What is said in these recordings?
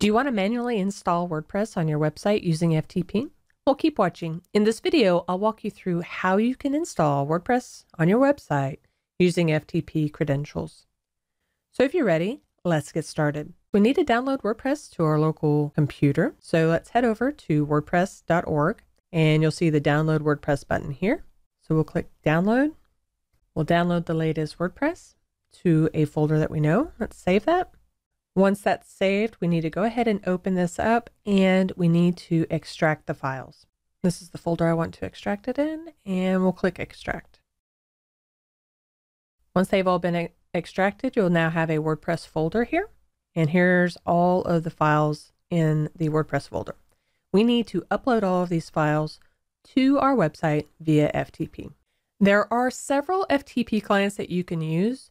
Do you want to manually install WordPress on your website using FTP? Well, keep watching. In this video, I'll walk you through how you can install WordPress on your website using FTP credentials. So if you're ready, let's get started. We need to download WordPress to our local computer. So let's head over to wordpress.org and you'll see the download WordPress button here. So we'll click download. We'll download the latest WordPress to a folder that we know. Let's save that. Once that's saved, we need to go ahead and open this up and we need to extract the files. This is the folder I want to extract it in and we'll click extract. Once they've all been extracted, you'll now have a WordPress folder here. And here's all of the files in the WordPress folder. We need to upload all of these files to our website via FTP. There are several FTP clients that you can use.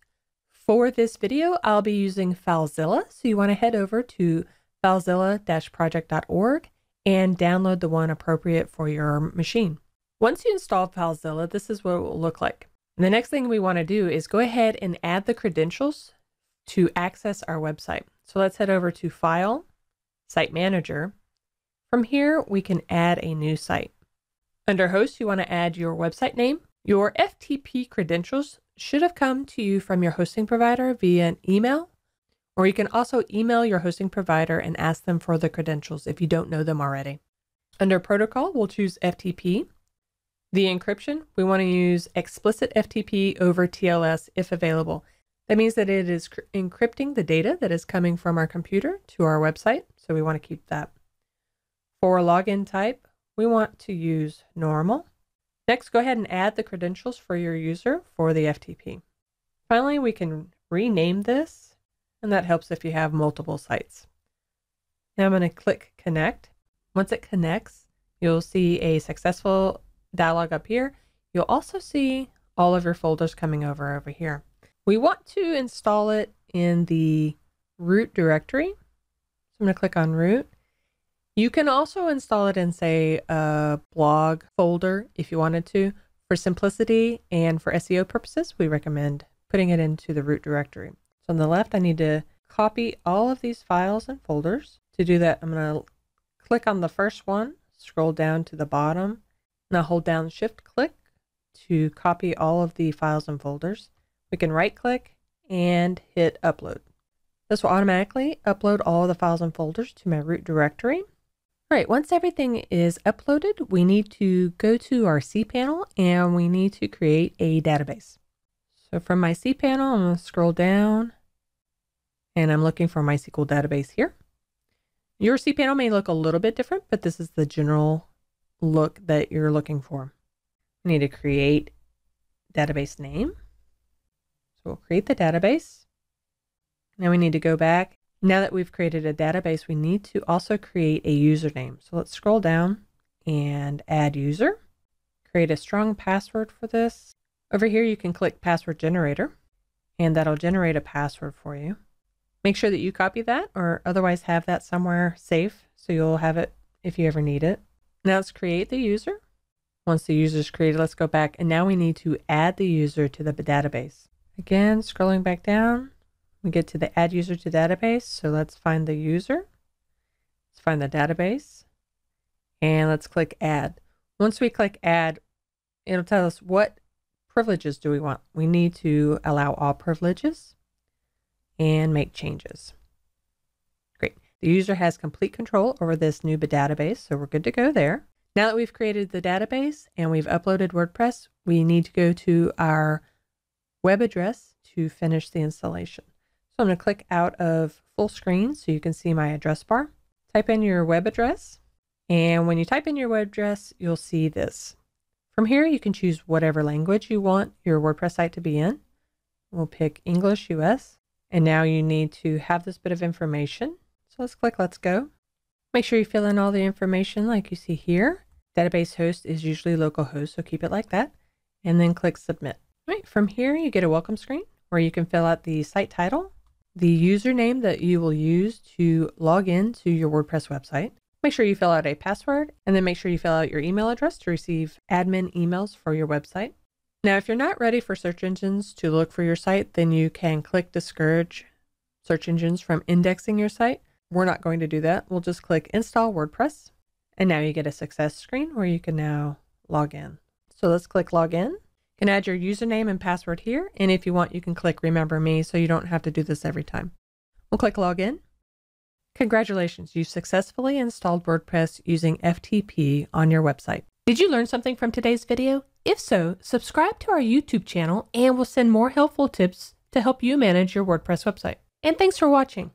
For this video, I'll be using FileZilla. So you want to head over to filezilla-project.org and download the one appropriate for your machine. Once you install FileZilla, this is what it will look like. And the next thing we want to do is go ahead and add the credentials to access our website. So let's head over to File, Site Manager. From here, we can add a new site. Under Host, you want to add your website name. Your FTP credentials should have come to you from your hosting provider via an email, or you can also email your hosting provider and ask them for the credentials if you don't know them already. Under Protocol, we'll choose FTP. The encryption, we want to use explicit FTP over TLS if available. That means that it is encrypting the data that is coming from our computer to our website, so we want to keep that. For login type, we want to use normal. Next, go ahead and add the credentials for your user for the FTP. Finally, we can rename this, and that helps if you have multiple sites. Now I'm going to click connect. Once it connects, you'll see a successful dialog up here. You'll also see all of your folders coming over over here. We want to install it in the root directory. So I'm going to click on root. You can also install it in, say, a blog folder if you wanted to. For simplicity and for SEO purposes, we recommend putting it into the root directory. So on the left, I need to copy all of these files and folders. To do that, I'm going to click on the first one, scroll down to the bottom, and I'll hold down Shift click to copy all of the files and folders. We can right click and hit upload. This will automatically upload all of the files and folders to my root directory. All right, once everything is uploaded, we need to go to our cPanel and we need to create a database. So from my cPanel, I'm going to scroll down and I'm looking for MySQL database here. Your cPanel may look a little bit different, but this is the general look that you're looking for. We need to create database name. So we'll create the database. Now we need to go back now that we've created a database, we need to also create a username. So let's scroll down and add user. Create a strong password for this. Over here, you can click password generator and that'll generate a password for you. Make sure that you copy that or otherwise have that somewhere safe so you'll have it if you ever need it. Now let's create the user. Once the user is created, let's go back and now we need to add the user to the database. Again, scrolling back down, we get to the add user to database. So let's find the user. Let's find the database. And let's click add. Once we click add, it'll tell us what privileges do we want. We need to allow all privileges and make changes. Great. The user has complete control over this new database, so we're good to go there. Now that we've created the database and we've uploaded WordPress, we need to go to our web address to finish the installation. So I'm going to click out of full screen so you can see my address bar. Type in your web address. And when you type in your web address, you'll see this. From here, you can choose whatever language you want your WordPress site to be in. We'll pick English US. And now you need to have this bit of information. So let's click Let's Go. Make sure you fill in all the information like you see here. Database host is usually localhost, so keep it like that. And then click Submit. All right, from here, you get a welcome screen where you can fill out the site title the username that you will use to log in to your WordPress website. Make sure you fill out a password and then make sure you fill out your email address to receive admin emails for your website. Now, if you're not ready for search engines to look for your site, then you can click discourage search engines from indexing your site. we're not going to do that. We'll just click install WordPress. And now you get a success screen where you can now log in. So let's click login. You can add your username and password here. And if you want, you can click remember me so you don't have to do this every time. We'll click login. Congratulations, you successfully installed WordPress using FTP on your website. Did you learn something from today's video? If so, subscribe to our YouTube channel and we'll send more helpful tips to help you manage your WordPress website. And thanks for watching.